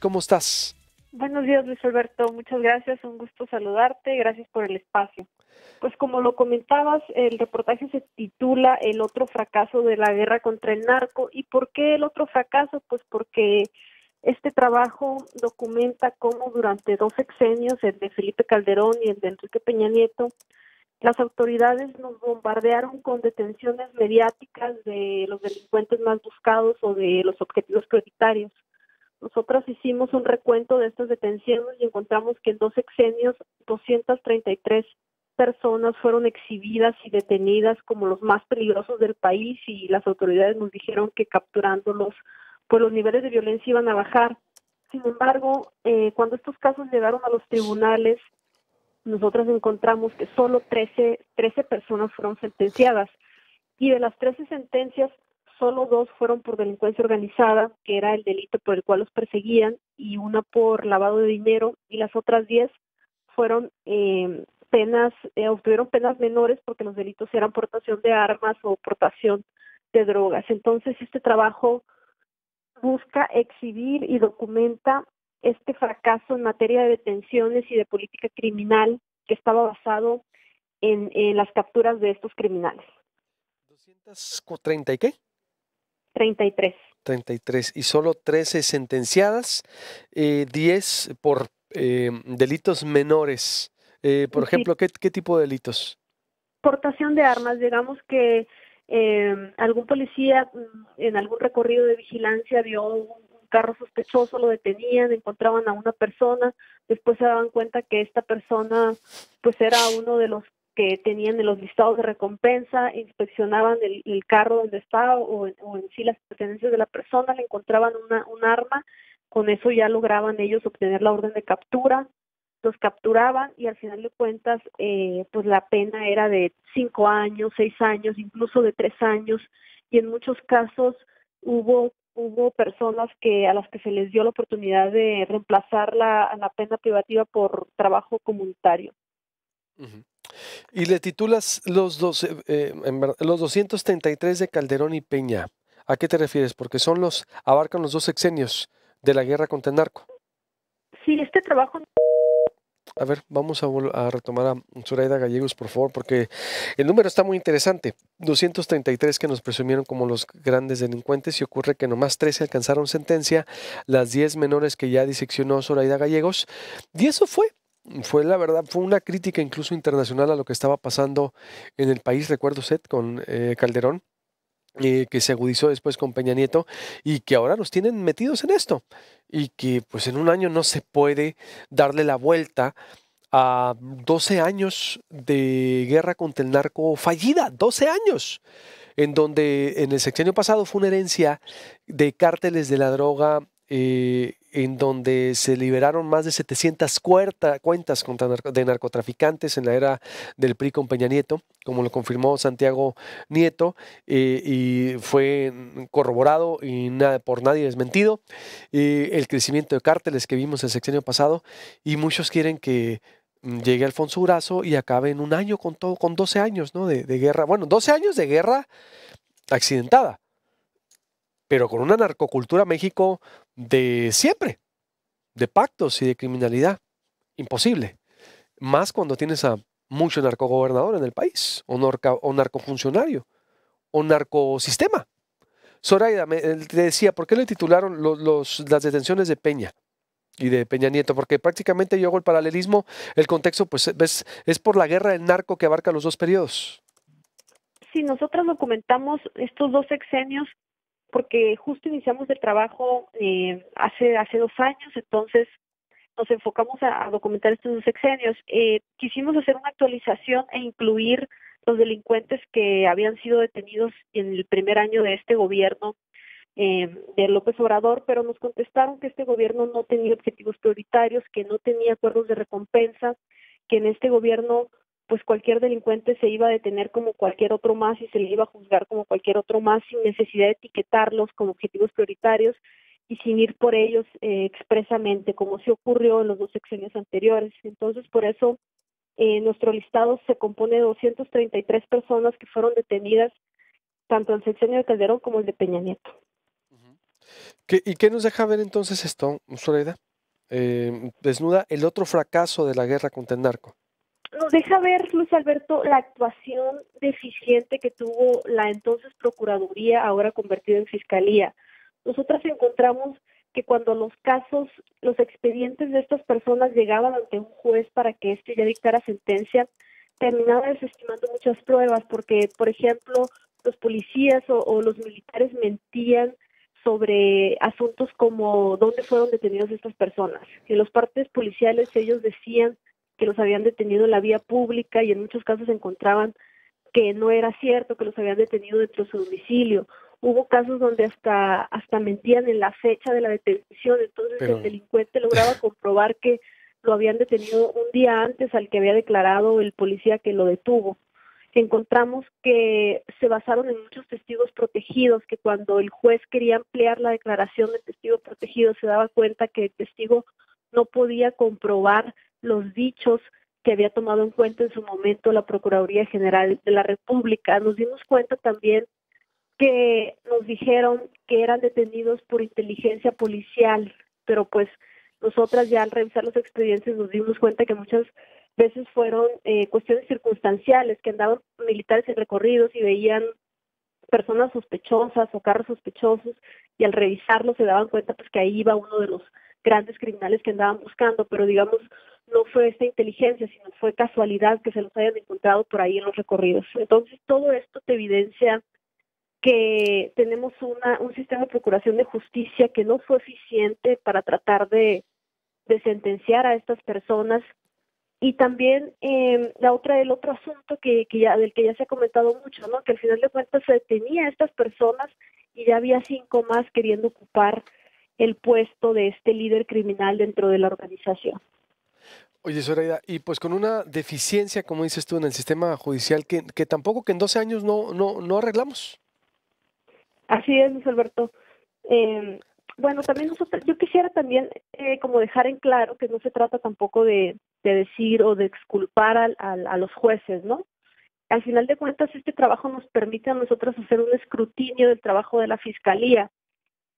¿cómo estás? Buenos días, Luis Alberto. Muchas gracias. Un gusto saludarte. Gracias por el espacio. Pues como lo comentabas, el reportaje se titula El otro fracaso de la guerra contra el narco. ¿Y por qué el otro fracaso? Pues porque este trabajo documenta cómo durante dos sexenios, el de Felipe Calderón y el de Enrique Peña Nieto, las autoridades nos bombardearon con detenciones mediáticas de los delincuentes más buscados o de los objetivos prioritarios. Nosotros hicimos un recuento de estas detenciones y encontramos que en dos sexenios 233 personas fueron exhibidas y detenidas como los más peligrosos del país y las autoridades nos dijeron que capturándolos pues los niveles de violencia iban a bajar. Sin embargo, eh, cuando estos casos llegaron a los tribunales, nosotros encontramos que solo 13, 13 personas fueron sentenciadas y de las 13 sentencias, solo dos fueron por delincuencia organizada, que era el delito por el cual los perseguían, y una por lavado de dinero, y las otras 10 fueron eh, penas, eh, obtuvieron penas menores porque los delitos eran portación de armas o portación de drogas. Entonces, este trabajo busca exhibir y documenta este fracaso en materia de detenciones y de política criminal que estaba basado en, las capturas de estos criminales. ¿230 y qué? 33. 33. Y solo 13 sentenciadas, eh, 10 por eh, delitos menores. Eh, por ejemplo, ¿qué, ¿qué tipo de delitos? Portación de armas. Digamos que eh, algún policía mm, en algún recorrido de vigilancia vio un carro sospechoso, lo detenían, encontraban a una persona, después se daban cuenta que esta persona pues era uno de los que tenían en los listados de recompensa, inspeccionaban el, carro donde estaba o, en sí las pertenencias de la persona, le encontraban una, un arma, con eso ya lograban ellos obtener la orden de captura, los capturaban y al final de cuentas eh, pues la pena era de cinco años, seis años, incluso de tres años y en muchos casos hubo hubo personas que a las que se les dio la oportunidad de reemplazar la, la pena privativa por trabajo comunitario. Y le titulas los, dos, eh, los 233 de Calderón y Peña. ¿A qué te refieres? Porque son los, abarcan los dos sexenios de la guerra contra el narco. Sí, este trabajo a ver, vamos a, retomar a Zoraida Gallegos, por favor, porque el número está muy interesante. 233 que nos presumieron como los grandes delincuentes y ocurre que nomás 13 alcanzaron sentencia, las 10 menores que ya diseccionó Zoraida Gallegos. Y eso fue, fue la verdad, fue una crítica incluso internacional a lo que estaba pasando en el país, recuerdo usted, con eh, Calderón. Eh, que se agudizó después con Peña Nieto y que ahora nos tienen metidos en esto y que pues en un año no se puede darle la vuelta a 12 años de guerra contra el narco fallida, 12 años, en donde en el sexenio pasado fue una herencia de cárteles de la droga eh, en donde se liberaron más de 700 cuentas contra de narcotraficantes en la era del PRI con Peña Nieto, como lo confirmó Santiago Nieto, eh, y fue corroborado y nada, por nadie desmentido. Eh, el crecimiento de cárteles que vimos el sexenio pasado, y muchos quieren que mm, llegue Alfonso Urazo y acabe en un año con todo, con 12 años ¿no? de guerra. Bueno, 12 años de guerra accidentada pero con una narcocultura México de siempre, de pactos y de criminalidad. Imposible. Más cuando tienes a mucho narcogobernador en el país, o, o narcofuncionario, o narcosistema. Zoraida, me, te decía, ¿por qué le titularon los, las detenciones de Peña? y de Peña Nieto, porque prácticamente yo hago el paralelismo, el contexto pues es, es por la guerra del narco que abarca los dos periodos. Sí, nosotros documentamos estos dos sexenios porque justo iniciamos el trabajo eh, hace, hace dos años, entonces nos enfocamos a, documentar estos dos sexenios. Eh, quisimos hacer una actualización e incluir los delincuentes que habían sido detenidos en el primer año de este gobierno eh, de López Obrador, pero nos contestaron que este gobierno no tenía objetivos prioritarios, que no tenía acuerdos de recompensa, que en este gobierno pues cualquier delincuente se iba a detener como cualquier otro más y se le iba a juzgar como cualquier otro más sin necesidad de etiquetarlos como objetivos prioritarios y sin ir por ellos eh, expresamente, como se ocurrió en los dos sexenios anteriores. Entonces, por eso eh, nuestro listado se compone de 233 personas que fueron detenidas tanto el sexenio de Calderón como el de Peña Nieto. ¿Y qué nos deja ver entonces esto, Zoraida? Eh, desnuda el otro fracaso de la guerra contra el narco. Nos deja ver, Luis Alberto, la actuación deficiente que tuvo la entonces Procuraduría, ahora convertida en Fiscalía. Nosotras encontramos que cuando los casos, los expedientes de estas personas llegaban ante un juez para que éste ya dictara sentencia, terminaba desestimando muchas pruebas, porque, por ejemplo, los policías o los militares mentían sobre asuntos como dónde fueron detenidos estas personas. En los partes policiales ellos decían que los habían detenido en la vía pública y en muchos casos encontraban que no era cierto, que los habían detenido dentro de su domicilio. Hubo casos donde hasta hasta mentían en la fecha de la detención, entonces el delincuente lograba comprobar que lo habían detenido un día antes al que había declarado el policía que lo detuvo encontramos que se basaron en muchos testigos protegidos, que cuando el juez quería ampliar la declaración del testigo protegido se daba cuenta que el testigo no podía comprobar los dichos que había tomado en cuenta en su momento la Procuraduría General de la República. Nos dimos cuenta también que nos dijeron que eran detenidos por inteligencia policial, pero pues nosotras ya al revisar los expedientes nos dimos cuenta que muchas veces fueron eh, cuestiones circunstanciales, que andaban militares en recorridos y veían personas sospechosas o carros sospechosos y al revisarlo se daban cuenta pues que ahí iba uno de los grandes criminales que andaban buscando, pero digamos no fue esta inteligencia, sino fue casualidad que se los hayan encontrado por ahí en los recorridos. Entonces todo esto te evidencia que tenemos una, un sistema de procuración de justicia que no fue eficiente para tratar de, de sentenciar a estas personas y también eh, la otra, el otro asunto que, que, ya, del que ya se ha comentado mucho, ¿no? Que al final de cuentas se detenía a estas personas y ya había cinco más queriendo ocupar el puesto de este líder criminal dentro de la organización. Oye, Soraya, y pues con una deficiencia, como dices tú, en el sistema judicial que, que tampoco que en 12 años no, no, no arreglamos. Así es, Luis Alberto. Eh, bueno, también nosotros, yo quisiera también eh, como dejar en claro que no se trata tampoco de, decir o de exculpar al, a los jueces, ¿no? Al final de cuentas, este trabajo nos permite a nosotros hacer un escrutinio del trabajo de la fiscalía,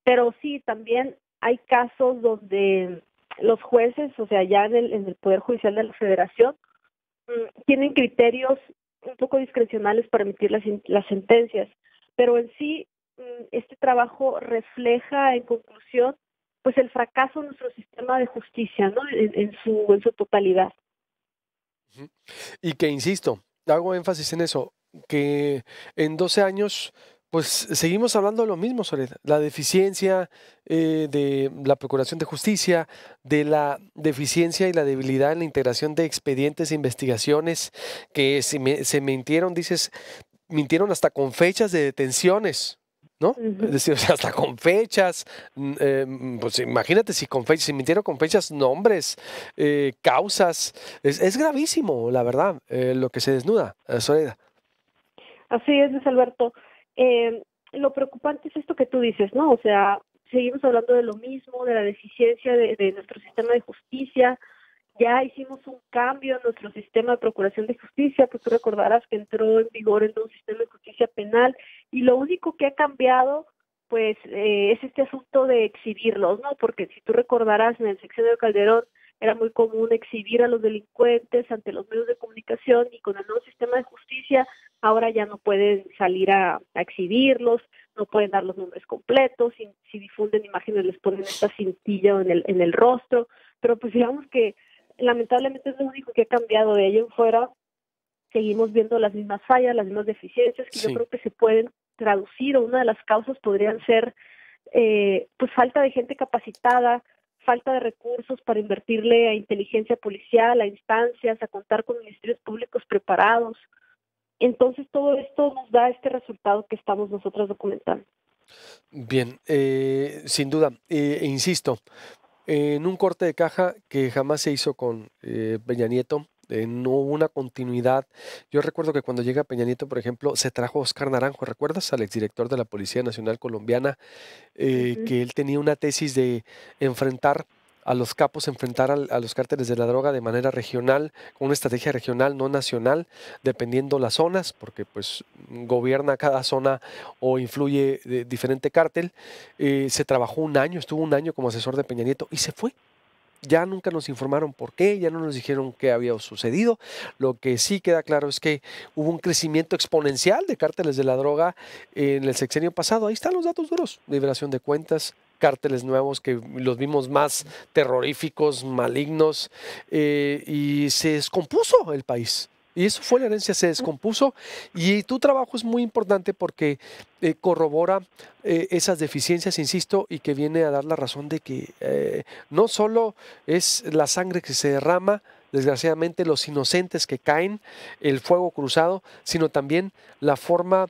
pero sí, también hay casos donde los jueces, o sea, ya en el, en el Poder Judicial de la Federación, mm, tienen criterios un poco discrecionales para emitir las, sentencias, pero en sí Mm, este trabajo refleja en conclusión pues el fracaso de nuestro sistema de justicia ¿no? en, su en su totalidad. Y que insisto hago énfasis en eso que en 12 años pues seguimos hablando de lo mismo, sobre la deficiencia eh, de la Procuración de Justicia, de la deficiencia y la debilidad en la integración de expedientes e investigaciones que se, se mintieron, dices, mintieron hasta con fechas de detenciones. ¿no? Es decir, hasta con fechas, eh, pues imagínate si con fechas, si mintieron con fechas, nombres, eh, causas, es, gravísimo, la verdad, eh, lo que se desnuda, Soledad. Así es, Luis Alberto. Em, lo preocupante es esto que tú dices, ¿no? O sea, seguimos hablando de lo mismo, de la deficiencia de, de nuestro sistema de justicia, ya hicimos un cambio en nuestro sistema de procuración de justicia, pues tú recordarás que entró en vigor el nuevo sistema de justicia penal y lo único que ha cambiado pues eh, es este asunto de exhibirlos, ¿no? Porque si tú recordarás en el sexenio de Calderón era muy común exhibir a los delincuentes ante los medios de comunicación y con el nuevo sistema de justicia ahora ya no pueden salir a, exhibirlos, no pueden dar los nombres completos, si, si difunden imágenes les ponen esta cintilla en el, en el rostro, pero pues digamos que lamentablemente es lo único que ha cambiado de ello en fuera. Seguimos viendo las mismas fallas, las mismas deficiencias que yo creo que se pueden traducir o una de las causas podrían ser eh, pues falta de gente capacitada, falta de recursos para invertirle a inteligencia policial, a instancias, a contar con ministerios públicos preparados. Entonces todo esto nos da este resultado que estamos nosotros documentando. Bien, eh, sin duda, eh, insisto, en un corte de caja que jamás se hizo con eh, Peña Nieto, eh, no hubo una continuidad. Yo recuerdo que cuando llega Peña Nieto, por ejemplo, se trajo a Oscar Naranjo, ¿recuerdas? Al exdirector de la Policía Nacional Colombiana, eh, que él tenía una tesis de enfrentar a los capos enfrentar a los cárteles de la droga de manera regional, con una estrategia regional, no nacional, dependiendo las zonas, porque pues gobierna cada zona o influye de diferente cártel. Eh, se trabajó un año, estuvo un año como asesor de Peña Nieto y se fue. Ya nunca nos informaron por qué, ya no nos dijeron qué había sucedido. Lo que sí queda claro es que hubo un crecimiento exponencial de cárteles de la droga en el sexenio pasado. Ahí están los datos duros. Liberación de cuentas, cárteles nuevos que los vimos más terroríficos, malignos, eh, y se descompuso el país. Y eso fue la herencia, se descompuso. Y tu trabajo es muy importante porque eh, corrobora eh, esas deficiencias, insisto, y que viene a dar la razón de que eh, no solo es la sangre que se derrama, desgraciadamente los inocentes que caen, el fuego cruzado, sino también la forma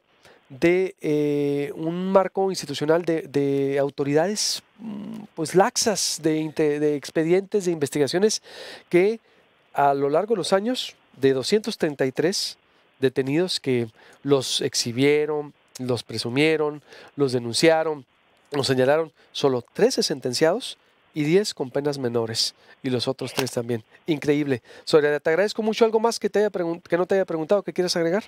de un marco institucional de, autoridades mm, pues laxas, de, de expedientes, de investigaciones que a lo largo de los años de 233 detenidos que los exhibieron, los presumieron, los denunciaron, los señalaron, solo 13 sentenciados y 10 con penas menores y los otros tres también. Increíble. Soria, te agradezco mucho. ¿Algo más que, te haya que no te haya preguntado que quieras agregar?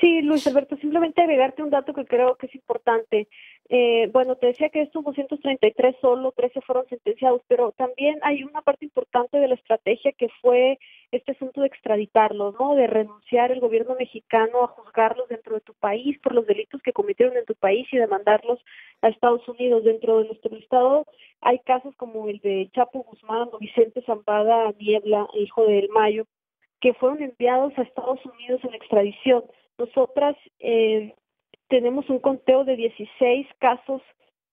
Sí, Luis Alberto, simplemente agregarte un dato que creo que es importante. Eh, bueno, te decía que estos 233 solo 13 fueron sentenciados, pero también hay una parte importante de la estrategia que fue este asunto de extraditarlos, ¿no? De renunciar el gobierno mexicano a juzgarlos dentro de tu país por los delitos que cometieron en tu país y de mandarlos a Estados Unidos. Dentro de nuestro estado hay casos como el de Chapo Guzmán o Vicente Zampada Niebla, hijo del Mayo, que fueron enviados a Estados Unidos en extradición. Nosotras eh, tenemos un conteo de 16 casos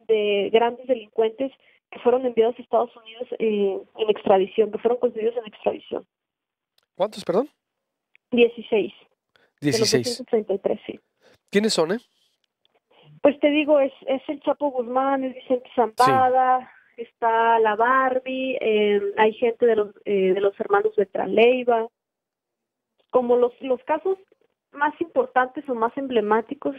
de grandes delincuentes que fueron enviados a Estados Unidos eh, en extradición, que fueron concedidos en extradición. ¿Cuántos, perdón? 16. 16. sí. ¿Quiénes son, eh? Pues te digo, es, es el Chapo Guzmán, es Vicente Zampada, está la Barbie, eh, hay gente de los, de los hermanos de Traleiva. Como los, los casos más importantes o más emblemáticos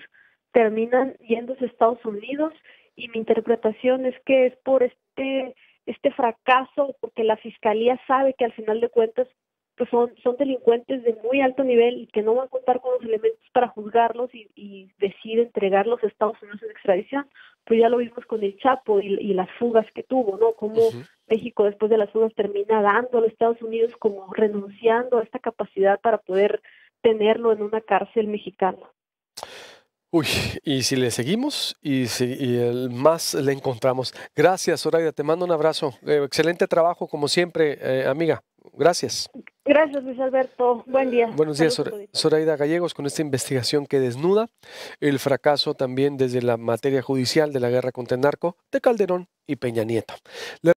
terminan yéndose a Estados Unidos y mi interpretación es que es por este este fracaso porque la fiscalía sabe que al final de cuentas pues son, son delincuentes de muy alto nivel y que no van a contar con los elementos para juzgarlos y, y decide entregarlos a Estados Unidos en extradición. Pues ya lo vimos con el Chapo y, las fugas que tuvo, ¿no? Como México después de las fugas termina dando a los Estados Unidos como renunciando a esta capacidad para poder tenerlo en una cárcel mexicana. Uy, y si le seguimos y, si, el más le encontramos. Gracias, Zoraida, te mando un abrazo. Eh, excelente trabajo, como siempre, eh, amiga. Gracias. Gracias, Luis Alberto. Buen día. Buenos días, Zoraida Gallegos, con esta investigación que desnuda el fracaso también desde la materia judicial de la guerra contra el narco de Calderón y Peña Nieto.